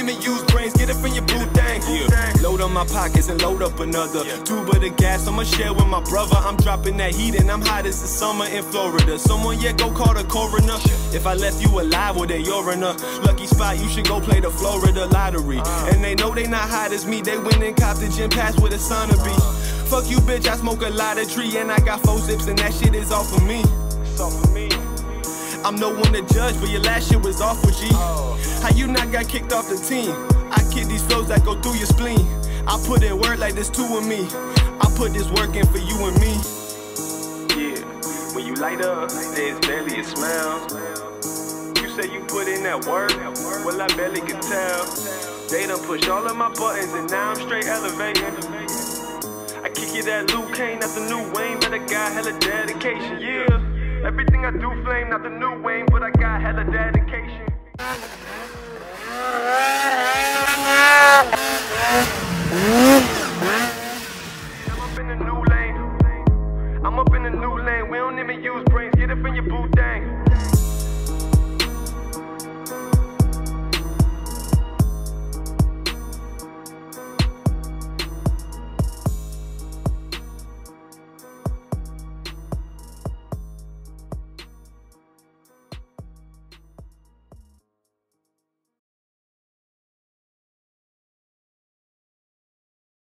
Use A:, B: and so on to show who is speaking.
A: even use brains, get it from your boot thing. Yeah. Load on my pockets and load up another. Tube of the gas, I'ma share with my brother. I'm dropping that heat and I'm hot as the summer in Florida. Someone, yet go call the coroner. If I left you alive, well, they you're in a lucky spot. You should go play the Florida lottery. Uh. And they know they not hot as me. They went and copped the gym pass with a son to be. Uh. Fuck you, bitch. I smoke a lot of tree and I got four zips and that shit is all for me. It's all for me. I'm no one to judge, but your last shit was awful, with G. Oh. How you not got kicked off the team? I kid these flows that go through your spleen. I put in work like this two of me. I put this work in for you and me. Yeah, when you light up, there's barely a smell. You say you put in that work, well I barely can tell. They done push all of my buttons and now I'm straight elevating. I kick you that Luke Kane, not the new Wayne, but I got hella dedication, yeah. Everything I do flame, not the new Wayne, but I got hella dedication. I'm up in the new lane. I'm up in the new lane. We don't even use brains. Get it from your boot thing.